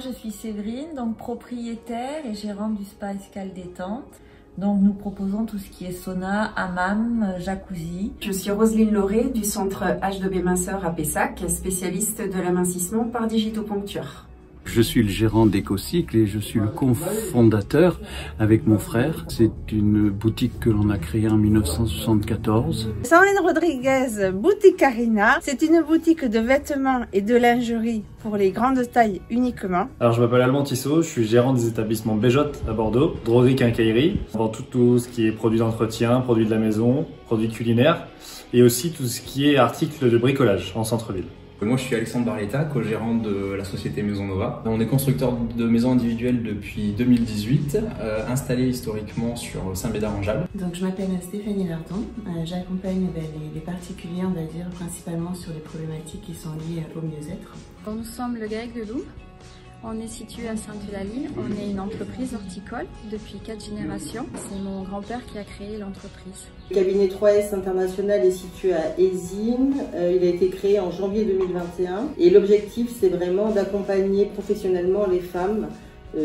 je suis Séverine, donc propriétaire et gérante du spa Escale Détente. Donc nous proposons tout ce qui est sauna, hammam, jacuzzi. Je suis Roselyne Lauré du centre H2B Minceur à Pessac, spécialiste de l'amincissement par digitoponcture. Je suis le gérant d'EcoCycle et je suis le cofondateur avec mon frère. C'est une boutique que l'on a créée en 1974. Sandrine Rodriguez, boutique Carina. C'est une boutique de vêtements et de lingerie pour les grandes tailles uniquement. Alors je m'appelle Alban Tissot, je suis gérant des établissements Béjotte à Bordeaux, Droguerie Quincaillerie, vend tout, tout ce qui est produits d'entretien, produits de la maison, produits culinaires et aussi tout ce qui est articles de bricolage en centre-ville. Moi, je suis Alexandre Barletta, co-gérant de la société Maison Nova. On est constructeur de maisons individuelles depuis 2018, euh, installé historiquement sur Saint-Bédard-en-Jalles. Donc, je m'appelle Stéphanie Verdon. Euh, J'accompagne ben, les, les, particuliers, on va dire, principalement sur les problématiques qui sont liées au mieux-être. Nous sommes le GREC de Loup. On est situé à Sainte-Eulalie. On est une entreprise horticole depuis quatre générations. C'est mon grand-père qui a créé l'entreprise. Le cabinet 3S International est situé à Ezine. Euh, il a été créé en janvier 2021 et l'objectif c'est vraiment d'accompagner professionnellement les femmes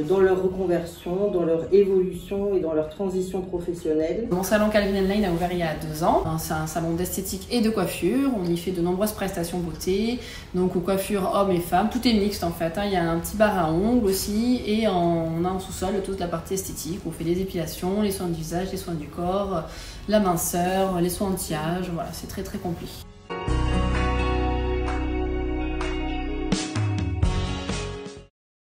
dans leur reconversion, dans leur évolution et dans leur transition professionnelle. Mon salon Calvin Lane a ouvert il y a deux ans. C'est un salon d'esthétique et de coiffure. On y fait de nombreuses prestations beauté, donc aux coiffures hommes et femmes. Tout est mixte en fait. Hein. Il y a un petit bar à ongles aussi et on a en sous-sol toute la partie esthétique. On fait les épilations, les soins du visage, les soins du corps, la minceur, les soins anti-âge. Voilà, c'est très très complet.